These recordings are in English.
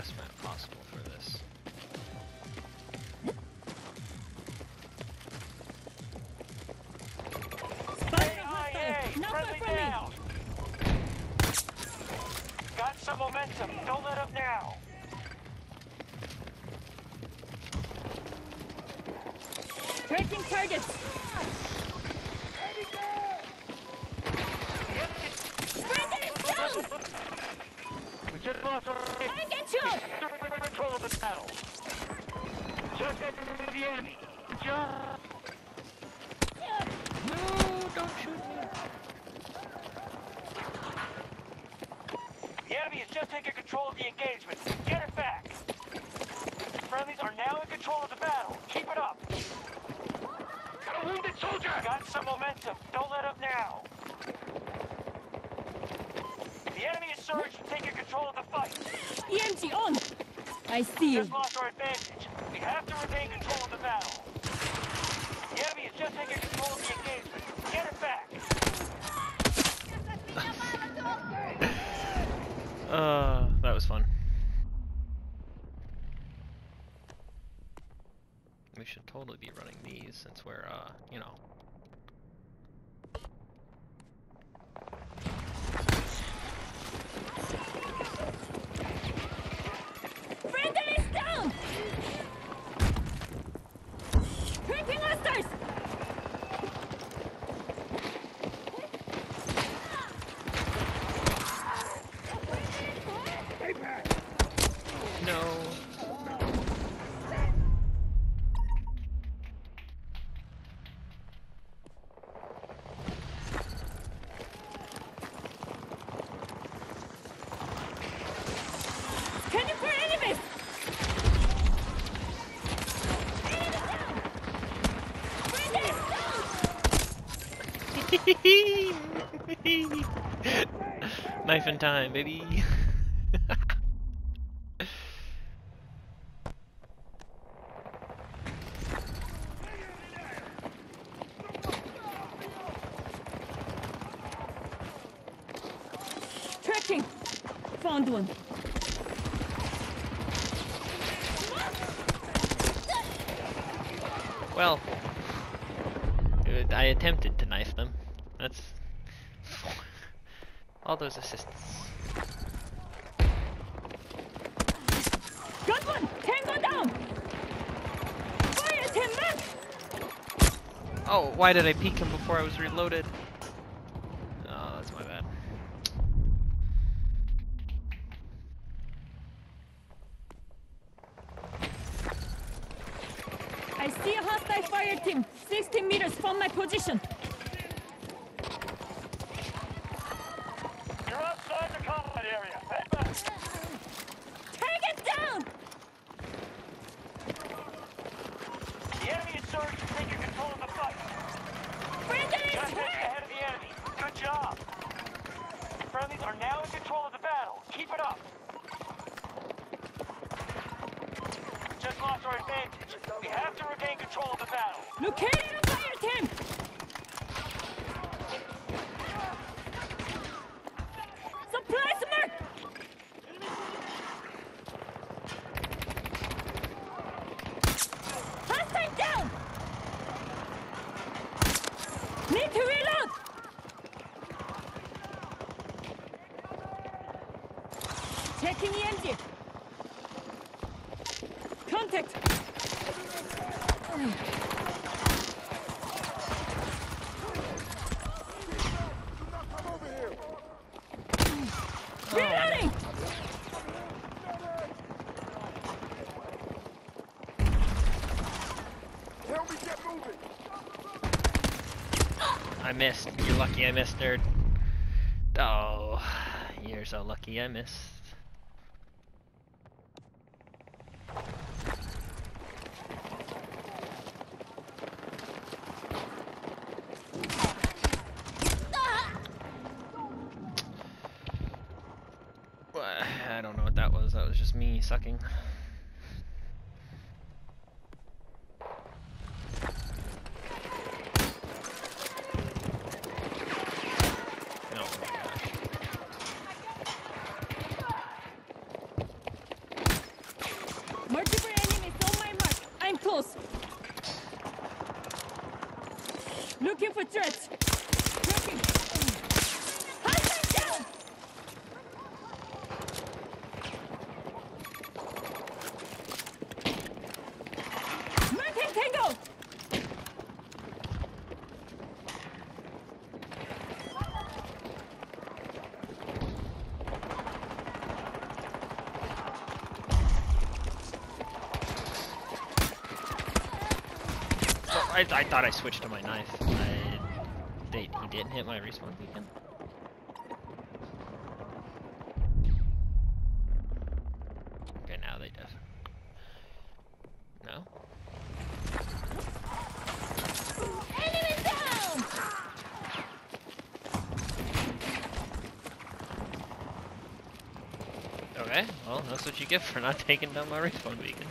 best map possible for this. Spotted a hostile. Not far Friendly from me. down. Got some momentum. Don't let up now. Tracking targets. Friendly is down. We just lost our I get you. control of the battle. Just enter the enemy. Good. No, don't shoot me. The enemy has just taken control of the engagement. Get it back. Friendlies are now in control of the battle. Keep it up. Got a wounded soldier. Got some momentum. Don't let up now. The enemy is and taking control of the fight. EMG on. I see you. Just lost our advantage. We have to regain control of the battle. The enemy has just taken control of the engagement. Get it back. Uh, that was fun. We should totally be running these since we're, uh, you know. Friendly is down. Tracking hostiles. No. Scanning for enemies. Enemy down. Friendly is down. Knife in time, baby. Tracking. Found one. well, I attempted to knife them. That's all those assists. One. Tango down. Fire at him, man. Oh, why did I peek him before I was reloaded? Oh, that's my bad. I see a hostile fire team. 60 meters from my position. You're outside the combat area. Head back. Target down. The enemy is surged and taking control of the fight. Friendly is Just hurt. ahead of the enemy. Good job. Friendlies are now in control of the battle. Keep it up. Just lost our advantage. We have to regain control of the battle. Located a fire team. Supplies marked. Hostile down. Need to reload. Checking EMG. Contact. Reloading. Help me get moving! I missed. You're lucky I missed, nerd. Oh, you're so lucky I missed. I don't know what that was. That was just me sucking. Oh my gosh. Close. Looking for threats. Tracking. Hostile down. Marking Tango. Oh, I, I thought I switched to my knife. I, they, he didn't hit my respawn beacon. Okay, now they def. No? Okay, well, that's what you get for not taking down my respawn beacon.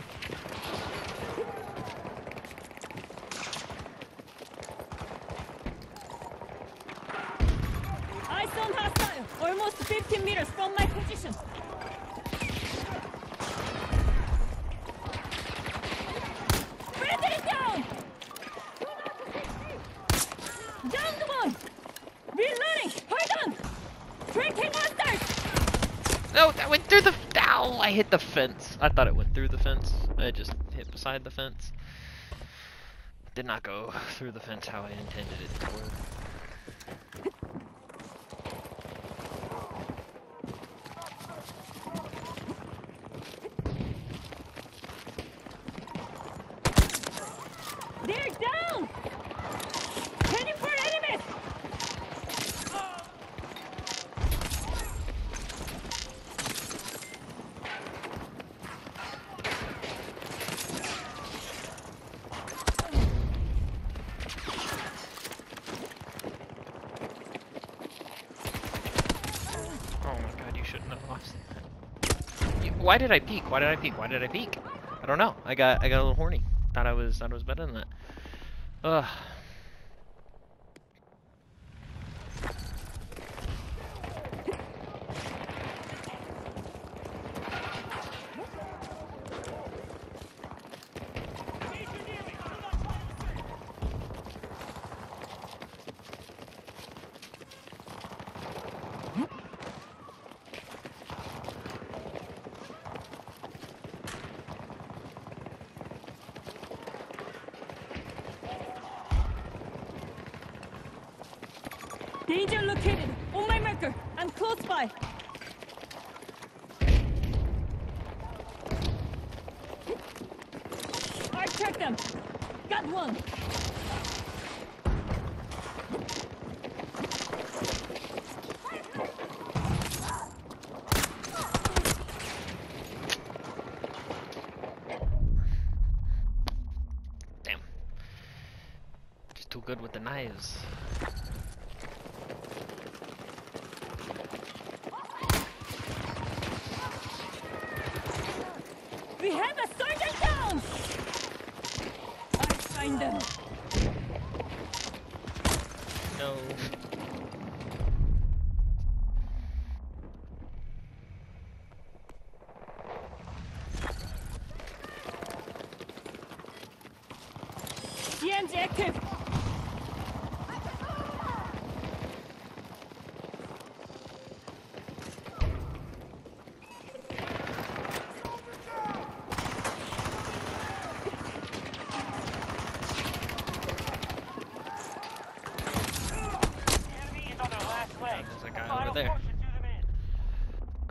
Eyes on hostile. Almost 15 meters from my position. Down. Down the one. Reloading. Hold on. Hostiles. No, that went through the. Ow! I hit the fence. I thought it went through the fence. I just hit beside the fence. Did not go through the fence how I intended it to work. They're down. Heading for enemies. Oh my god, you shouldn't have lost that. You- Why did I peek? Why did I peek? Why did I peek? I don't know. I got I got a little horny. Thought I was thought I was better than that. Ugh. Danger located. On my marker. I'm close by. I track them. Got one. Damn. Just too good with the knives. We have a sergeant down. I find them. No. CMG active. Enemy is on their last leg. There's a guy Final over there. push to do them in. Are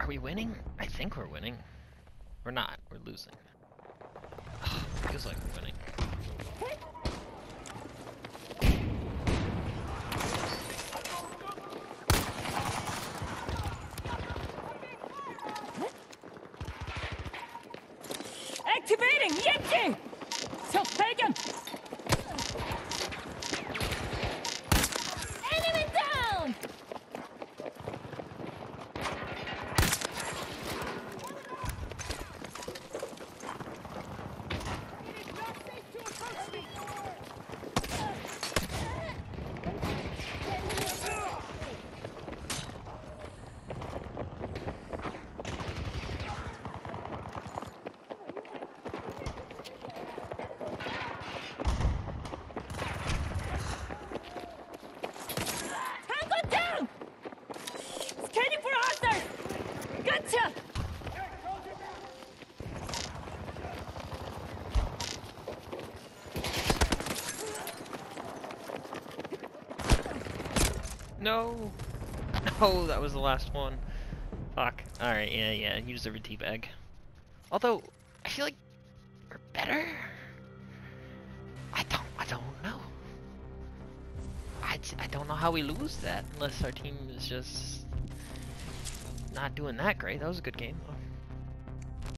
we winning? I think we're winning. We're not. We're losing. Feels like we're winning. Activating EMG. 적 No! No, that was the last one. Fuck. Alright, yeah, yeah, you deserve a teabag. Although, I feel like we're better? I don't, I don't know. I, I don't know how we lose that unless our team is just not doing that great. That was a good game.